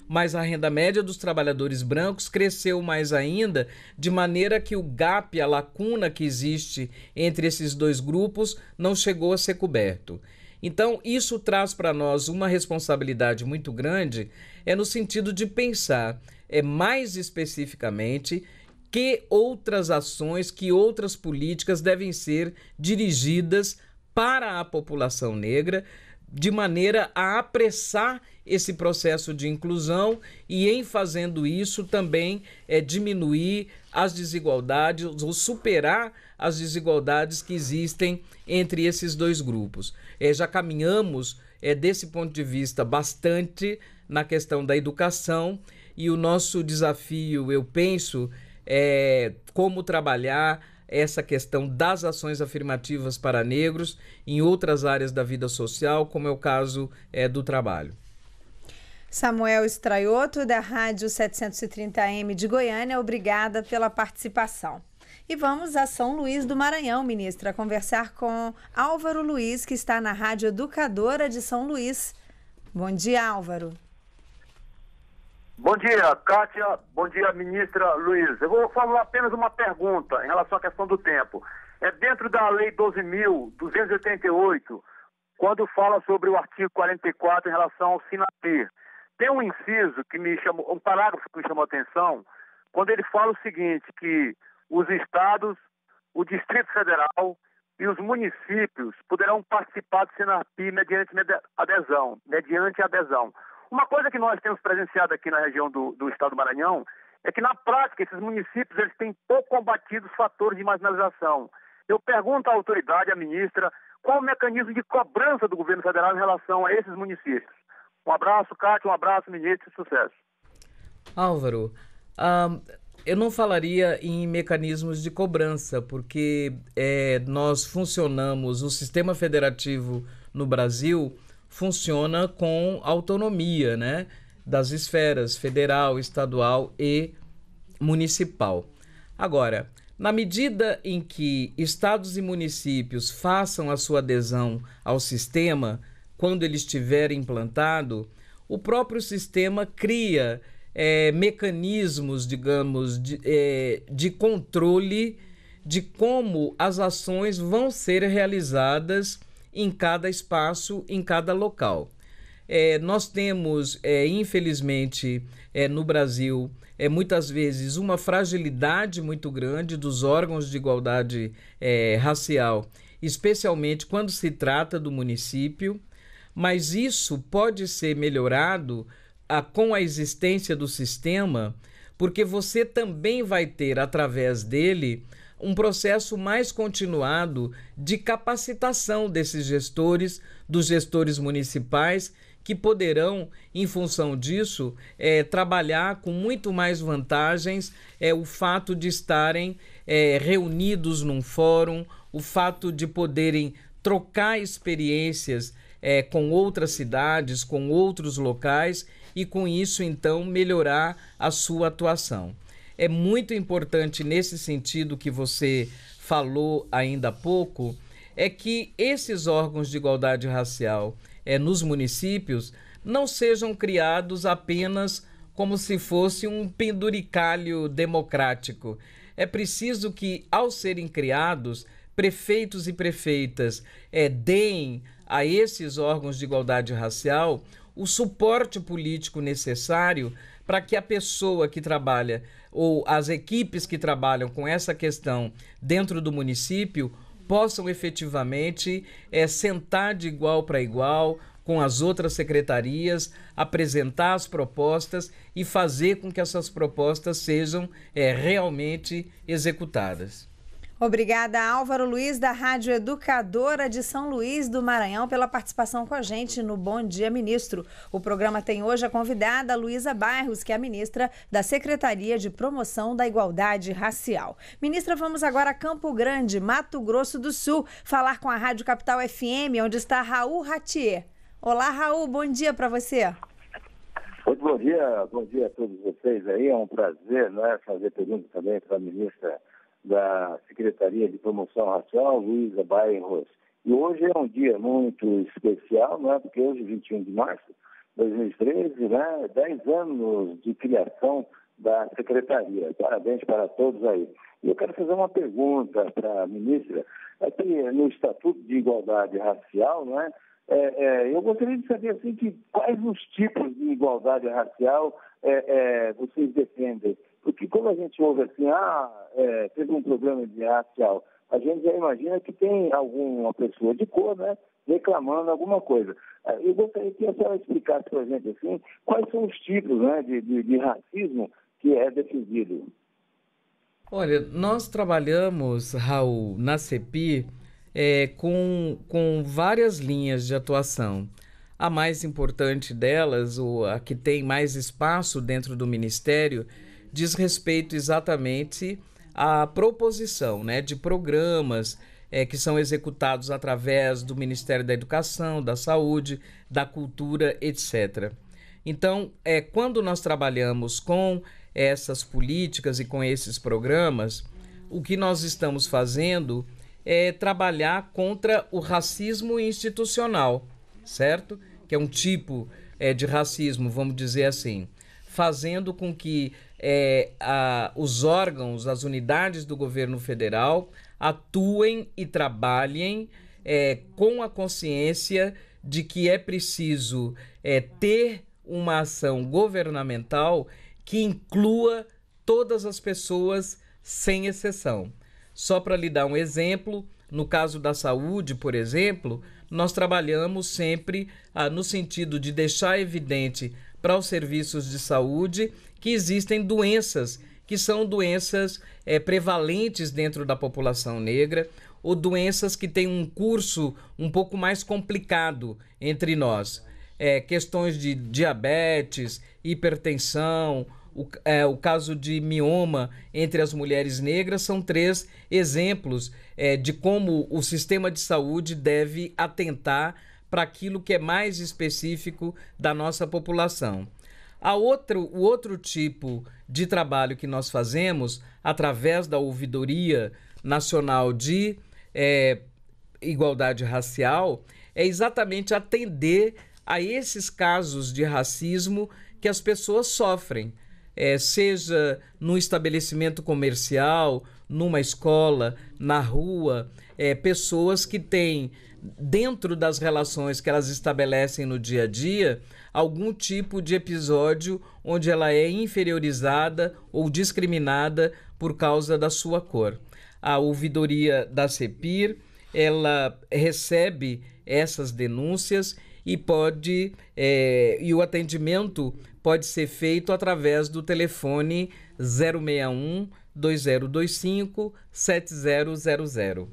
mas a renda média dos trabalhadores brancos cresceu mais ainda, de maneira que o gap, a lacuna que existe entre esses dois grupos, não chegou a ser coberto. Então, isso traz para nós uma responsabilidade muito grande, é no sentido de pensar é mais especificamente que outras ações, que outras políticas devem ser dirigidas para a população negra, de maneira a apressar esse processo de inclusão e, em fazendo isso, também é, diminuir as desigualdades ou superar as desigualdades que existem entre esses dois grupos. É, já caminhamos, é, desse ponto de vista, bastante na questão da educação e o nosso desafio, eu penso, é como trabalhar essa questão das ações afirmativas para negros em outras áreas da vida social, como é o caso é, do trabalho. Samuel Estraioto, da Rádio 730M de Goiânia, obrigada pela participação. E vamos a São Luís do Maranhão, ministra, conversar com Álvaro Luiz, que está na Rádio Educadora de São Luís. Bom dia, Álvaro. Bom dia, Kátia. Bom dia, ministra Luiz. Eu vou falar apenas uma pergunta em relação à questão do tempo. É dentro da Lei 12.288, quando fala sobre o artigo 44 em relação ao SINAPIR. Tem um inciso que me chamou, um parágrafo que me chamou a atenção, quando ele fala o seguinte, que os estados, o Distrito Federal e os municípios poderão participar do SINAPIR mediante adesão, mediante adesão. Uma coisa que nós temos presenciado aqui na região do, do estado do Maranhão é que, na prática, esses municípios eles têm pouco combatido os fatores de marginalização. Eu pergunto à autoridade, à ministra, qual o mecanismo de cobrança do governo federal em relação a esses municípios. Um abraço, Cátia, um abraço, ministro, sucesso. Álvaro, eu não falaria em mecanismos de cobrança, porque é, nós funcionamos, o sistema federativo no Brasil funciona com autonomia, né? Das esferas federal, estadual e municipal. Agora, na medida em que estados e municípios façam a sua adesão ao sistema, quando ele estiver implantado, o próprio sistema cria é, mecanismos, digamos, de, é, de controle de como as ações vão ser realizadas em cada espaço, em cada local. É, nós temos, é, infelizmente, é, no Brasil, é, muitas vezes uma fragilidade muito grande dos órgãos de igualdade é, racial, especialmente quando se trata do município, mas isso pode ser melhorado a, com a existência do sistema, porque você também vai ter, através dele, um processo mais continuado de capacitação desses gestores, dos gestores municipais, que poderão, em função disso, é, trabalhar com muito mais vantagens é, o fato de estarem é, reunidos num fórum, o fato de poderem trocar experiências é, com outras cidades, com outros locais e, com isso, então, melhorar a sua atuação é muito importante nesse sentido que você falou ainda há pouco, é que esses órgãos de igualdade racial é, nos municípios não sejam criados apenas como se fosse um penduricalho democrático. É preciso que, ao serem criados, prefeitos e prefeitas é, deem a esses órgãos de igualdade racial o suporte político necessário para que a pessoa que trabalha ou as equipes que trabalham com essa questão dentro do município possam efetivamente é, sentar de igual para igual com as outras secretarias, apresentar as propostas e fazer com que essas propostas sejam é, realmente executadas. Obrigada, Álvaro Luiz, da Rádio Educadora de São Luís do Maranhão, pela participação com a gente no Bom Dia Ministro. O programa tem hoje a convidada Luísa Bairros, que é a ministra da Secretaria de Promoção da Igualdade Racial. Ministra, vamos agora a Campo Grande, Mato Grosso do Sul, falar com a Rádio Capital FM, onde está Raul Ratier. Olá, Raul, bom dia para você. Muito bom dia, bom dia a todos vocês aí. É um prazer né, fazer perguntas também para a ministra da Secretaria de Promoção Racial, Luísa Bairros. E hoje é um dia muito especial, né? porque hoje, 21 de março de 2013, né? 10 anos de criação da Secretaria. Parabéns para todos aí. E eu quero fazer uma pergunta para a ministra. Aqui no Estatuto de Igualdade Racial, né? É, é, eu gostaria de saber assim, que, quais os tipos de igualdade racial é, é vocês defendem Porque quando a gente ouve assim, ah, é, teve um problema de racial, a gente já imagina que tem alguma pessoa de cor, né, reclamando alguma coisa. Ah, eu gostaria que a senhora explicasse para a gente assim, quais são os tipos né, de, de, de racismo que é defendido. Olha, nós trabalhamos, Raul, na CEPI, é, com, com várias linhas de atuação. A mais importante delas, ou a que tem mais espaço dentro do Ministério, diz respeito exatamente à proposição né, de programas é, que são executados através do Ministério da Educação, da Saúde, da Cultura, etc. Então, é, quando nós trabalhamos com essas políticas e com esses programas, o que nós estamos fazendo é trabalhar contra o racismo institucional, certo? Que é um tipo é, de racismo, vamos dizer assim, fazendo com que é, a, os órgãos, as unidades do governo federal atuem e trabalhem é, com a consciência de que é preciso é, ter uma ação governamental que inclua todas as pessoas sem exceção. Só para lhe dar um exemplo, no caso da saúde, por exemplo, nós trabalhamos sempre ah, no sentido de deixar evidente para os serviços de saúde que existem doenças que são doenças é, prevalentes dentro da população negra ou doenças que têm um curso um pouco mais complicado entre nós. É, questões de diabetes, hipertensão, o, é, o caso de mioma entre as mulheres negras são três exemplos é, de como o sistema de saúde deve atentar para aquilo que é mais específico da nossa população. A outro, o outro tipo de trabalho que nós fazemos através da Ouvidoria Nacional de é, Igualdade Racial é exatamente atender a esses casos de racismo que as pessoas sofrem é, seja no estabelecimento comercial, numa escola, na rua, é, pessoas que têm, dentro das relações que elas estabelecem no dia a dia, algum tipo de episódio onde ela é inferiorizada ou discriminada por causa da sua cor. A ouvidoria da CEPIR, ela recebe essas denúncias e pode é, e o atendimento pode ser feito através do telefone 061 2025 7000.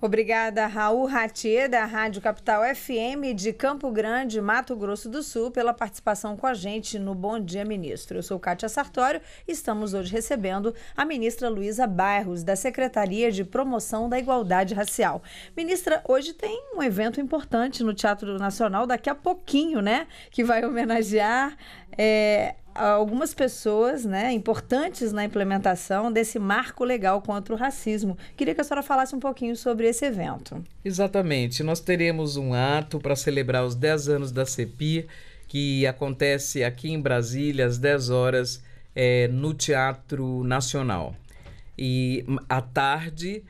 Obrigada, Raul Ratier, da Rádio Capital FM de Campo Grande, Mato Grosso do Sul, pela participação com a gente no Bom Dia Ministro. Eu sou Kátia Sartório e estamos hoje recebendo a ministra Luísa Bairros, da Secretaria de Promoção da Igualdade Racial. Ministra, hoje tem um evento importante no Teatro Nacional, daqui a pouquinho, né? Que vai homenagear. É, algumas pessoas né, importantes na implementação desse marco legal contra o racismo. Queria que a senhora falasse um pouquinho sobre esse evento. Exatamente. Nós teremos um ato para celebrar os 10 anos da CEPI, que acontece aqui em Brasília às 10 horas é, no Teatro Nacional. E à tarde,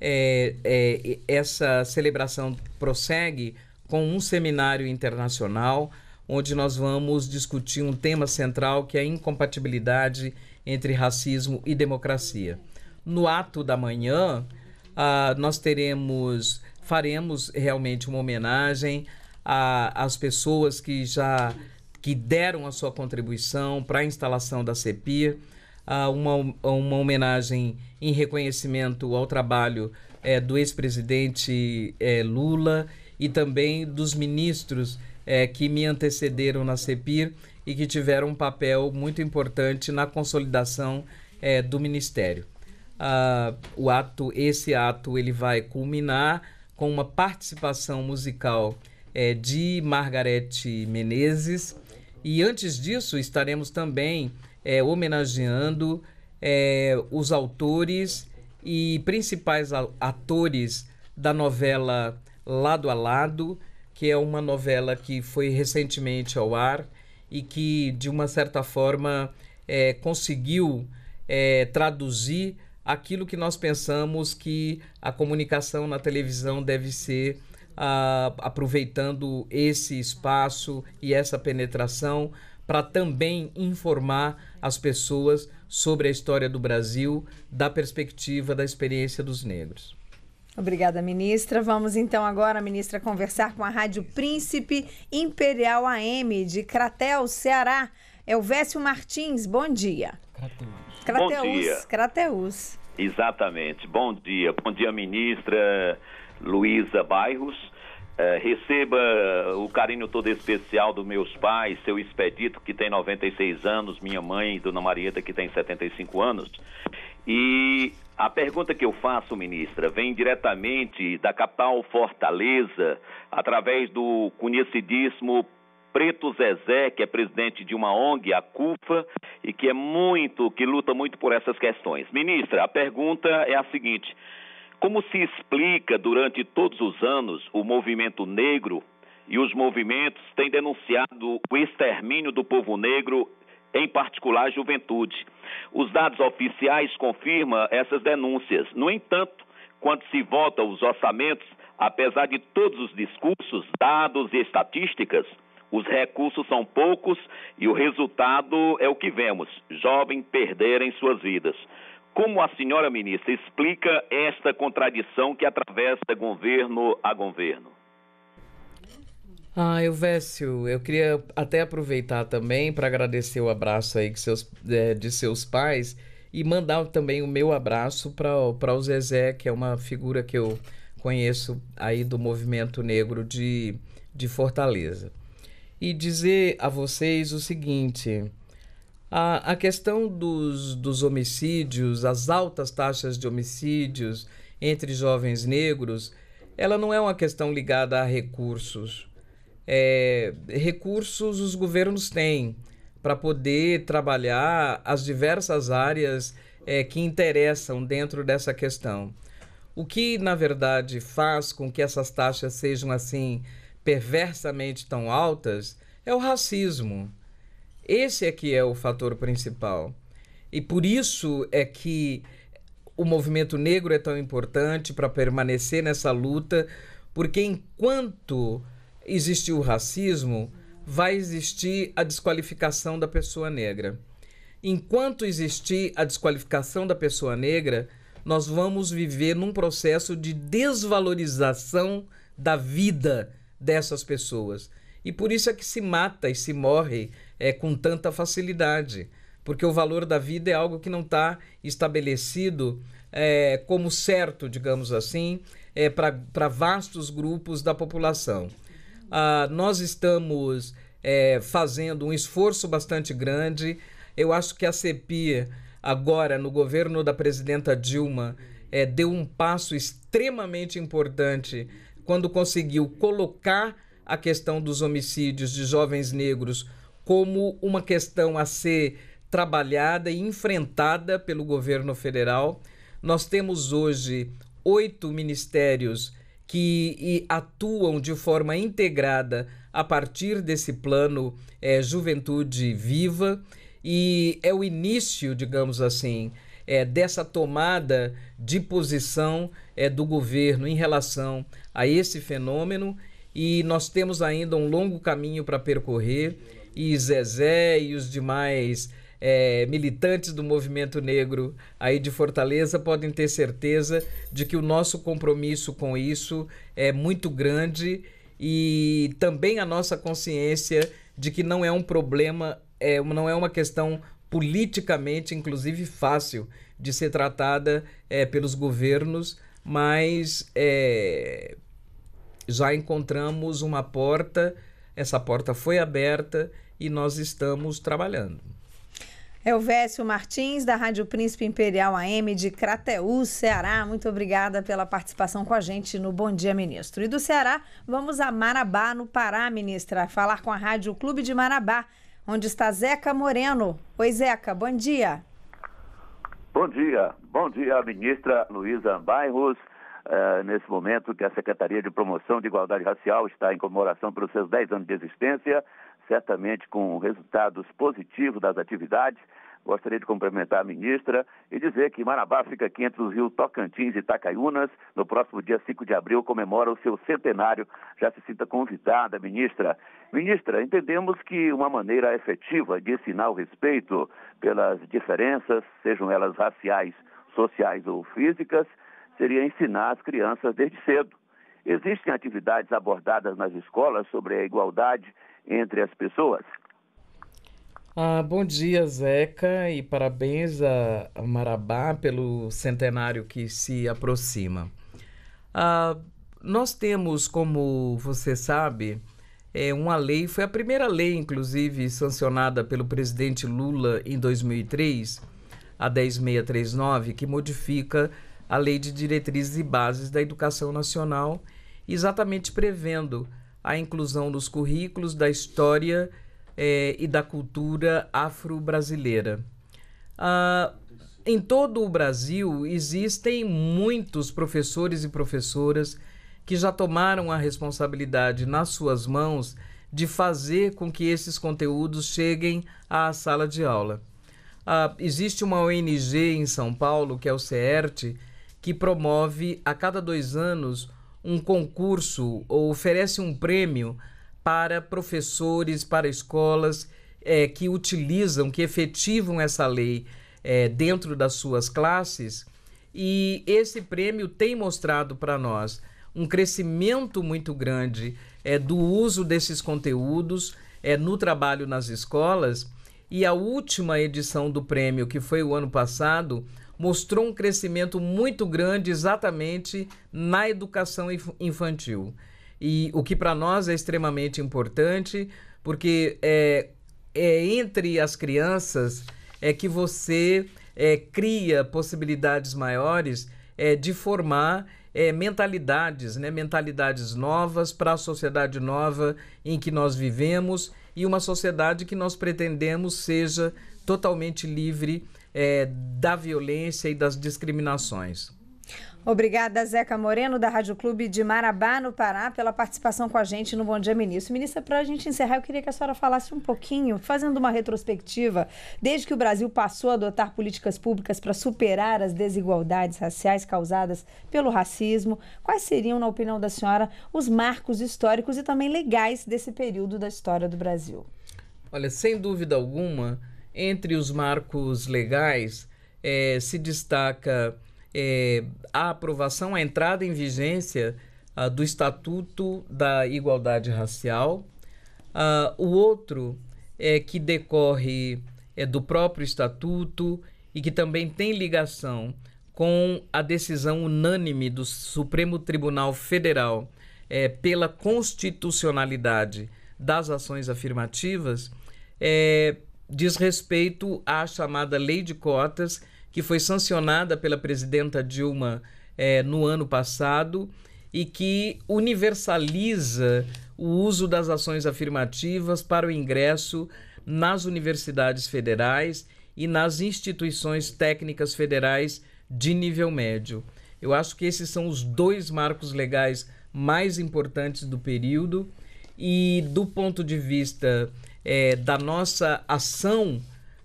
é, é, essa celebração prossegue com um seminário internacional onde nós vamos discutir um tema central que é a incompatibilidade entre racismo e democracia. No ato da manhã, uh, nós teremos, faremos realmente uma homenagem às pessoas que já que deram a sua contribuição para a instalação da CEPIR, uh, uma, uma homenagem em reconhecimento ao trabalho eh, do ex-presidente eh, Lula e também dos ministros é, que me antecederam na CEPIR e que tiveram um papel muito importante na consolidação é, do Ministério. Ah, o ato, esse ato, ele vai culminar com uma participação musical é, de Margarete Menezes e antes disso estaremos também é, homenageando é, os autores e principais atores da novela Lado a Lado, que é uma novela que foi recentemente ao ar e que, de uma certa forma, é, conseguiu é, traduzir aquilo que nós pensamos que a comunicação na televisão deve ser, aproveitando esse espaço e essa penetração para também informar as pessoas sobre a história do Brasil da perspectiva da experiência dos negros. Obrigada, ministra. Vamos então agora, ministra, conversar com a Rádio Príncipe Imperial AM de Cratel, Ceará. Elvésio Martins, bom dia. Crateus. Crateus. Bom dia. Crateus. Exatamente. Bom dia. Bom dia, ministra Luísa Bairros. É, receba o carinho todo especial dos meus pais, seu Expedito, que tem 96 anos, minha mãe, Dona Marieta, que tem 75 anos. E a pergunta que eu faço, ministra, vem diretamente da capital Fortaleza, através do conhecidíssimo Preto Zezé, que é presidente de uma ONG, a CUFA, e que é muito, que luta muito por essas questões. Ministra, a pergunta é a seguinte: como se explica durante todos os anos o movimento negro e os movimentos têm denunciado o extermínio do povo negro, em particular a juventude? Os dados oficiais confirmam essas denúncias. No entanto, quando se vota os orçamentos, apesar de todos os discursos, dados e estatísticas, os recursos são poucos e o resultado é o que vemos: jovens perderem suas vidas. Como a senhora ministra explica esta contradição que atravessa governo a governo? Ah, Elvésio, eu queria até aproveitar também para agradecer o abraço aí seus, é, de seus pais e mandar também o meu abraço para o Zezé, que é uma figura que eu conheço aí do movimento negro de, de Fortaleza e dizer a vocês o seguinte: a, a questão dos, dos homicídios, as altas taxas de homicídios entre jovens negros, ela não é uma questão ligada a recursos. É, recursos os governos têm para poder trabalhar as diversas áreas é, que interessam dentro dessa questão. O que, na verdade, faz com que essas taxas sejam assim perversamente tão altas é o racismo. Esse é que é o fator principal. E por isso é que o movimento negro é tão importante para permanecer nessa luta, porque enquanto existir o racismo, vai existir a desqualificação da pessoa negra. Enquanto existir a desqualificação da pessoa negra, nós vamos viver num processo de desvalorização da vida dessas pessoas. E por isso é que se mata e se morre é, com tanta facilidade, porque o valor da vida é algo que não está estabelecido é, como certo, digamos assim, é, para vastos grupos da população. Ah, nós estamos é, fazendo um esforço bastante grande. Eu acho que a CEPI, agora, no governo da presidenta Dilma, é, deu um passo extremamente importante quando conseguiu colocar a questão dos homicídios de jovens negros como uma questão a ser trabalhada e enfrentada pelo governo federal. Nós temos hoje oito ministérios que atuam de forma integrada a partir desse plano é, Juventude Viva. E é o início, digamos assim, é, dessa tomada de posição é, do governo em relação a esse fenômeno. E nós temos ainda um longo caminho para percorrer. E Zezé e os demais é, militantes do movimento negro aí de Fortaleza podem ter certeza de que o nosso compromisso com isso é muito grande e também a nossa consciência de que não é um problema, é, não é uma questão politicamente, inclusive, fácil de ser tratada é, pelos governos, mas é, já encontramos uma porta, essa porta foi aberta e nós estamos trabalhando. Elvésio Martins, da Rádio Príncipe Imperial AM de Crateús, Ceará. Muito obrigada pela participação com a gente no Bom Dia Ministro. E do Ceará, vamos a Marabá, no Pará, ministra, falar com a Rádio Clube de Marabá, onde está Zeca Moreno. Oi, Zeca, bom dia. Bom dia. Bom dia, ministra Luísa Bairros uh, nesse momento que a Secretaria de Promoção de Igualdade Racial está em comemoração pelos seus 10 anos de existência, certamente com resultados positivos das atividades. Gostaria de cumprimentar a ministra e dizer que Marabá fica aqui entre os rios Tocantins e Itacaiunas. No próximo dia 5 de abril comemora o seu centenário. Já se sinta convidada, ministra. Ministra, entendemos que uma maneira efetiva de ensinar o respeito pelas diferenças, sejam elas raciais, sociais ou físicas, seria ensinar as crianças desde cedo. Existem atividades abordadas nas escolas sobre a igualdade entre as pessoas? Ah, bom dia, Zeca, e parabéns a, Marabá pelo centenário que se aproxima. Ah, nós temos, como você sabe, é, uma lei, foi a primeira lei, inclusive, sancionada pelo presidente Lula em 2003, a 10639, que modifica a Lei de Diretrizes e Bases da Educação Nacional, exatamente prevendo a inclusão nos currículos da história é, e da cultura afro-brasileira. Ah, em todo o Brasil existem muitos professores e professoras que já tomaram a responsabilidade nas suas mãos de fazer com que esses conteúdos cheguem à sala de aula. Ah, existe uma ONG em São Paulo, que é o CERT, que promove a cada dois anos um concurso ou oferece um prêmio para professores, para escolas é, que utilizam, que efetivam essa lei é, dentro das suas classes. E esse prêmio tem mostrado para nós um crescimento muito grande é, do uso desses conteúdos é, no trabalho nas escolas. E a última edição do prêmio, que foi o ano passado, mostrou um crescimento muito grande exatamente na educação infantil. E o que para nós é extremamente importante, porque é, é entre as crianças é que você é, cria possibilidades maiores é, de formar é, mentalidades, né? mentalidades novas para a sociedade nova em que nós vivemos e uma sociedade que nós pretendemos seja totalmente livre é, da violência e das discriminações. Obrigada, Zeca Moreno, da Rádio Clube de Marabá, no Pará, pela participação com a gente no Bom Dia Ministro. Ministra, para a gente encerrar, eu queria que a senhora falasse um pouquinho, fazendo uma retrospectiva, desde que o Brasil passou a adotar políticas públicas para superar as desigualdades raciais causadas pelo racismo, quais seriam, na opinião da senhora, os marcos históricos e também legais desse período da história do Brasil? Olha, sem dúvida alguma, entre os marcos legais é, se destaca é, a aprovação, a entrada em vigência uh, do Estatuto da Igualdade Racial. Uh, o outro é que decorre é, do próprio Estatuto e que também tem ligação com a decisão unânime do Supremo Tribunal Federal é, pela constitucionalidade das ações afirmativas, é, diz respeito à chamada Lei de Cotas, que foi sancionada pela presidenta Dilma é, no ano passado e que universaliza o uso das ações afirmativas para o ingresso nas universidades federais e nas instituições técnicas federais de nível médio. Eu acho que esses são os dois marcos legais mais importantes do período e do ponto de vista é, da nossa ação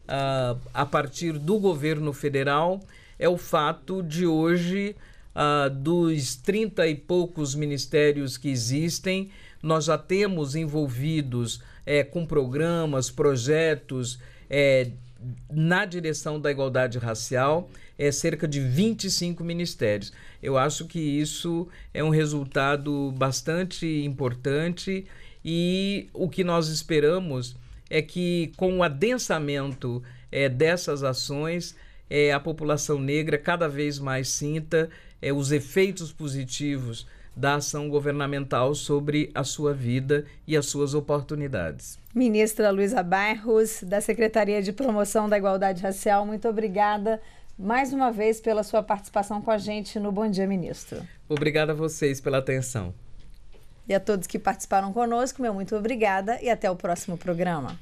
uh, a partir do governo federal é o fato de hoje, uh, dos 30 e poucos ministérios que existem, nós já temos envolvidos é, com programas, projetos é, na direção da igualdade racial, é cerca de 25 ministérios. Eu acho que isso é um resultado bastante importante e o que nós esperamos é que, com o adensamento é, dessas ações, é, a população negra cada vez mais sinta é, os efeitos positivos da ação governamental sobre a sua vida e as suas oportunidades. Ministra Luísa Bairros, da Secretaria de Promoção da Igualdade Racial, muito obrigada mais uma vez pela sua participação com a gente no Bom Dia Ministro. Obrigada a vocês pela atenção. E a todos que participaram conosco, meu muito obrigada e até o próximo programa.